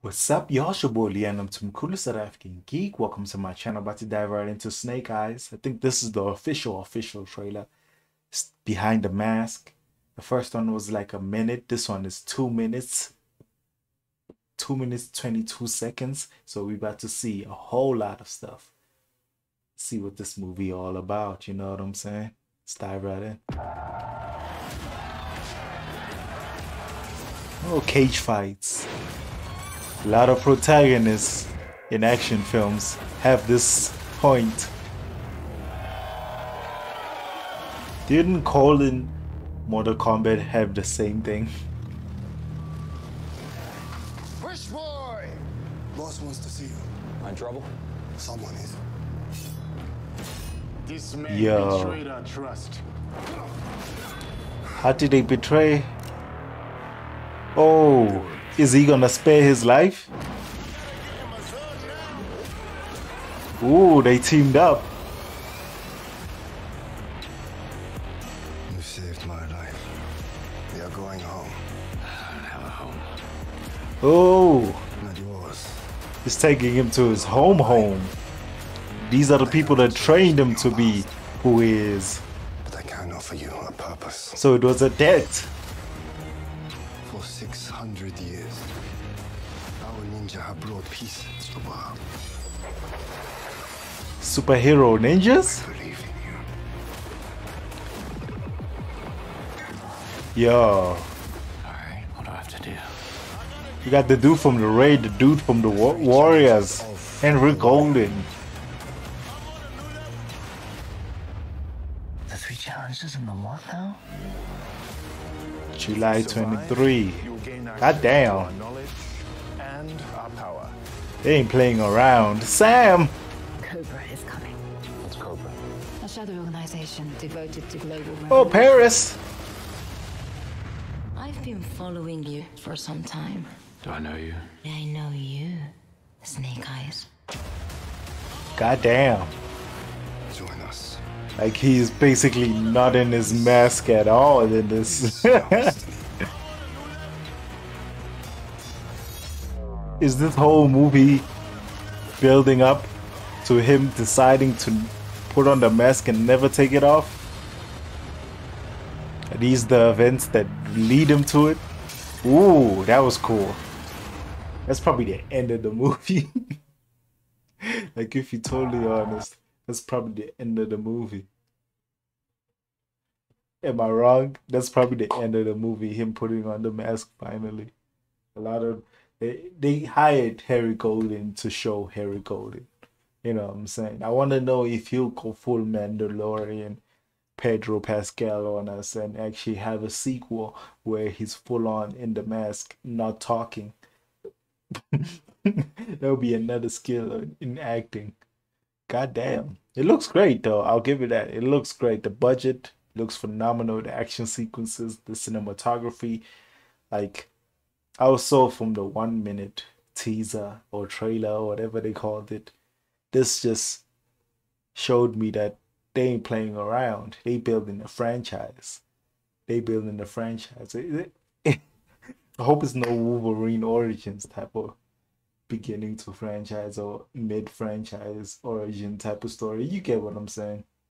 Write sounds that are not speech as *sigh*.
What's up, y'all? It's your boy. I'm Tim Coolest African Geek. Welcome to my channel. About to dive right into Snake Eyes. I think this is the official, official trailer. It's behind the mask. The first one was like a minute. This one is two minutes. Two minutes, 22 seconds. So we're about to see a whole lot of stuff. See what this movie all about. You know what I'm saying? Let's dive right in. Oh, cage fights. A lot of protagonists in action films have this point. Didn't Cole in Mortal Kombat have the same thing? Push boy! Boss wants to see you. In trouble? Someone is. This man Yo. betrayed our trust. How did they betray? Oh, is he gonna spare his life? Ooh, they teamed up. You saved my life. We are going home. I don't have a home. Oh, Not yours. he's taking him to his home home. These are the people that trained him to be who he is. But I can offer you a purpose. So it was a debt. For 600 years, our ninja have brought peace to the world. Superhero ninjas? I believe in you. Yo, Alright, what do I have to do? you got the dude from the raid, the dude from the Wa- Warriors, Henry Golding. The three challenges in the what now? July 23. You will gain access God damn. to our knowledge and our power. They ain't playing around. Sam! Cobra is coming. What's Cobra? A shadow organization devoted to global Oh. Paris! I've been following you for some time. Do I know you? I know you, Snake Eyes. God damn. Like he's basically not in his mask at all in this. *laughs* Is this whole movie building up to him deciding to put on the mask and never take it off? Are these the events that lead him to it? Ooh, that was cool. That's probably the end of the movie. *laughs* like if you're totally honest, that's probably the end of the movie. Am I wrong? That's probably the end of the movie. Him putting on the mask finally. A lot of they they hired Harry Golding to show Harry Golding. You know what I'm saying? I want to know if he'll go full Mandalorian, Pedro Pascal on us, and actually have a sequel where he's full on in the mask, not talking. *laughs* That'll be another skill in acting. God damn. It looks great though. I'll give you that. It looks great. The budget looks phenomenal. The action sequences, the cinematography. Like I was from the one minute teaser or trailer or whatever they called it. This just showed me that they ain't playing around. They building a franchise. They building a franchise. *laughs* I hope it's no Wolverine Origins type of beginning to franchise or mid franchise origin type of story. You get what I'm saying?